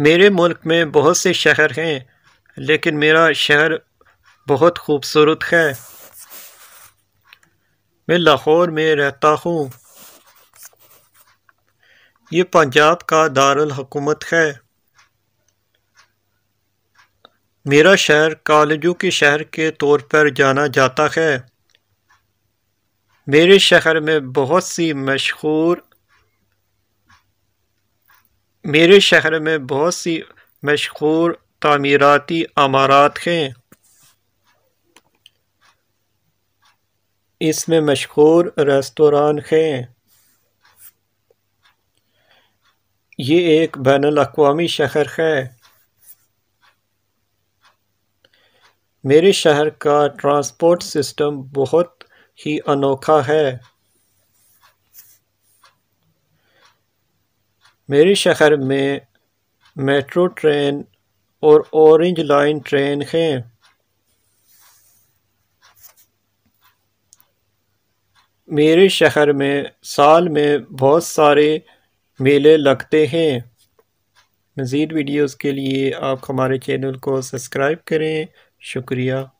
मेरे मुल्क में बहुत से शहर हैं, लेकिन मेरा शहर बहुत खूबसूरत है। मैं लाहौर में रहता हूँ। ये पंजाब का दारुल हुकूमत है। मेरा शहर कॉलेजों के शहर के तौर पर जाना जाता है। मेरे शहर में बहुत सी मशहूर मेरे शहर में बहुत सी मशहूर तमीराती अमारात हैं। इसमें मशहूर रेस्तोरान हैं। ये एक बैन अवी शहर है। मेरे शहर का ट्रांसपोर्ट सिस्टम बहुत ही अनोखा है। मेरे शहर में मेट्रो ट्रेन और ऑरेंज लाइन ट्रेन हैं। मेरे शहर में साल में बहुत सारे मेले लगते हैं। मज़ीद वीडियोस के लिए आप हमारे चैनल को सब्सक्राइब करें। शुक्रिया।